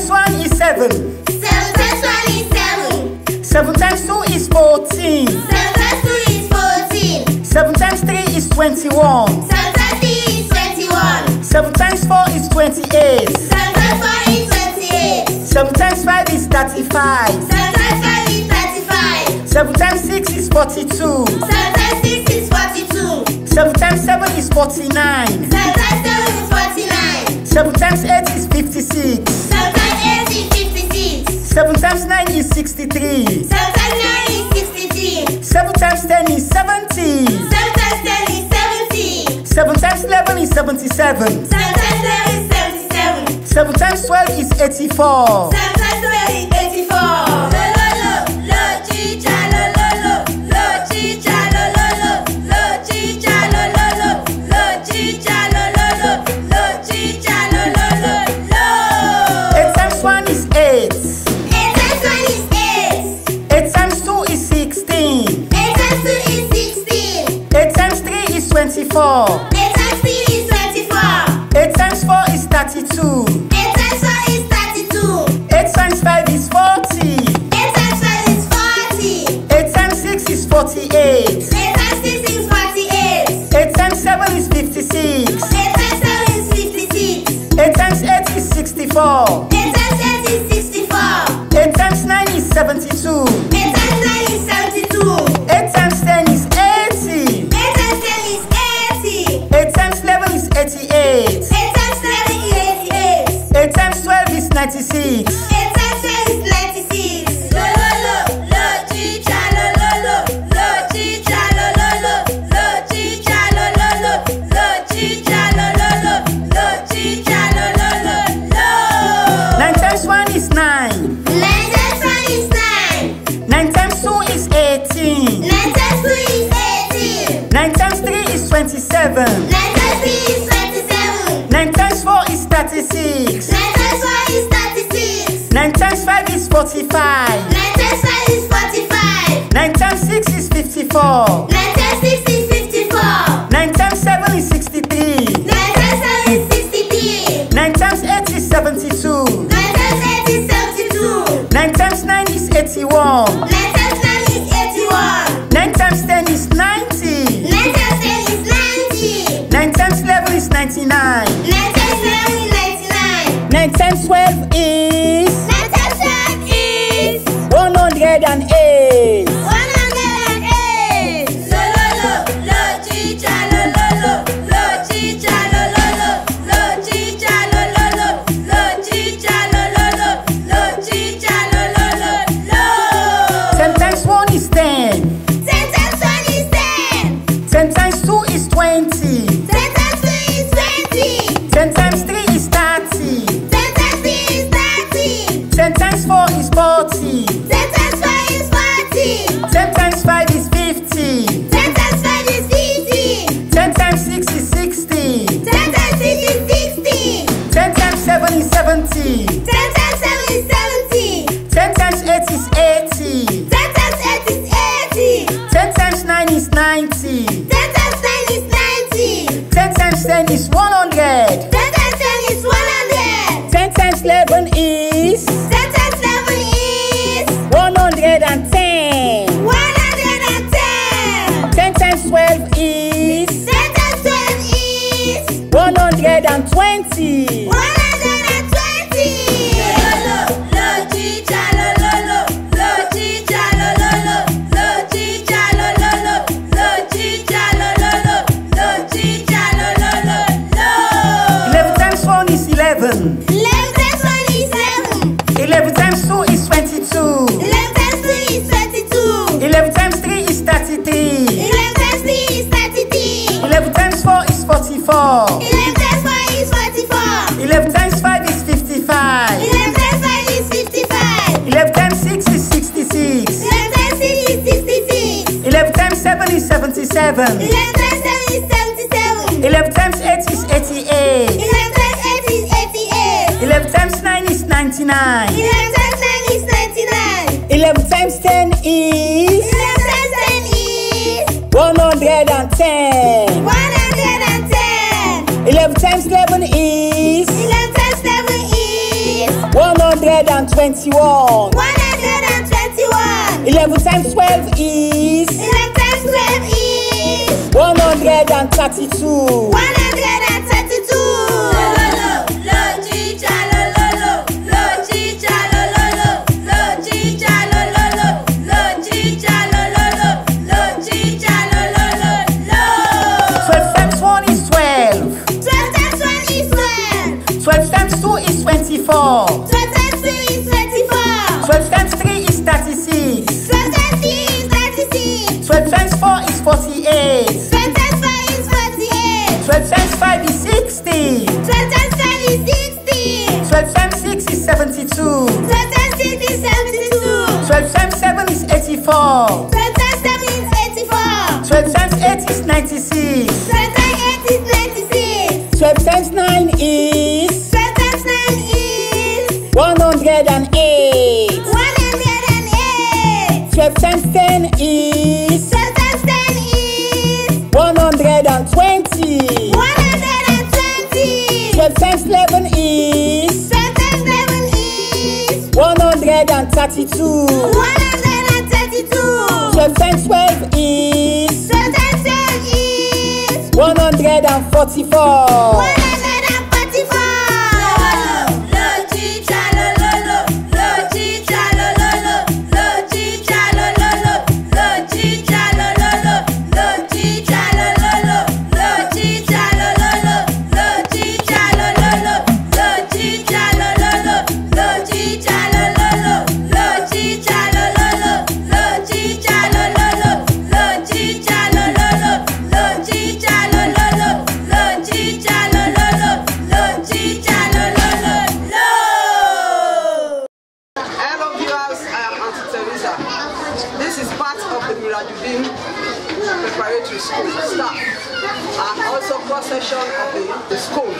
times 1 is 7. 7 times 1 is 7. 7 times 2 is 14. 7 times 2 is 14. 7 times 3 is 21. 7 times 3 is 21. 7 times 4 is 28. 7 times 4 is 28. 7 times 5 is 35. 7 times 5 is 35. 7 times 6 is 42. 7 times 6 is 42. 7 times 7 is 49. 7 times 7 is 49. 7 times 8 is 56 times 9 is 63. 7 times 9 is 63. 7 times 10 is 70. 7 times 10 is 70. 7 times 11 is 77. 7 times 11 is 77. 7 times 12 is 84. 7 32. 8 times 5 is 32. 8 times 5 is 40. 8 times 5 is 40. 8 times 6 is 48. 8 times 6 is 48. 8 times 7 is 56. 8 times 7 is 56. 8 times 8 is 64. 8 times 8 is 64. 8 times 9 is 72. 8 times 12 is 96. 8 times 12 is 96. Nine times five is 45. 9 times five is 45. 9 times six is 54. 9 times six is 54. 9 times seven is 63. 9 times seven is 63. 9 times eight is 72. 9 times eight is 72. 9 times nine is 81. 9 times 9 is 81. 9 times 10 is 90. 9 times 10 is 90. 9 times 11 is 99. 9 times 11 is 99. 9 times 12 is hundred. Ten times ten is one hundred. Ten times eleven is Ten times eleven is one hundred and ten. one hundred and ten. Ten times twelve is Ten times twelve is one hundred and twenty. one is eleven. Times one is seven. Eleven times two is twenty-two. Eleven times two is twenty-two. Eleven times three is thirty-three. Eleven times three is thirty-three. Eleven times four is forty-four. Eleven times four is forty-four. Eleven times five is fifty-five. Eleven times five is fifty-five. Eleven times six is sixty-six. Eleven times six is sixty-six. Eleven times seven is seventy-seven. Eleven times seven is seventy-seven. Eleven times eight ninety-nine. Eleven times nine is ninety-nine. Eleven times ten is Eleven times ten is one hundred and ten. one hundred and ten. Eleven times eleven is Eleven times eleven is 121. 121. 11 times 12 is 11 times 12 is 132. 132. 24. 12 times 2 is 24. 12 times 3 is 36. 12 times 3 is 36. 12 times 4 is 48. 12 times 5 is 48. 12 times 5 is 60. 12 times 5 is 60. 12 times 6 is 72. 12 times 6 is 72. 12 times 7 is 84. 12 times 7 is 84. 12 times 8 is 96. 12 times 8 is 96. 12 times 9 is 108. 108. 12 times 10 is. 12 times 10 is. 120. 120. 12 times 11 is. 12 times 11 is. 132. 132. 12 times 12 is. 12 times 12 is. 144. 144. Section of the, the school.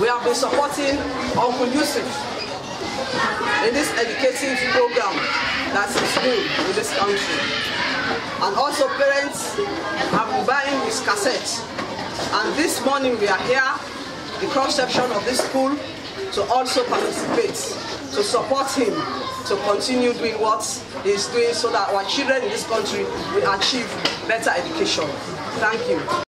We have been supporting Uncle Yusuf in this educative program that is doing in this country. And also parents have been buying his cassette. And this morning we are here, the cross section of this school, to also participate, to support him, to continue doing what he's doing so that our children in this country will achieve better education. Thank you.